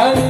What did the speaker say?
Hallelujah.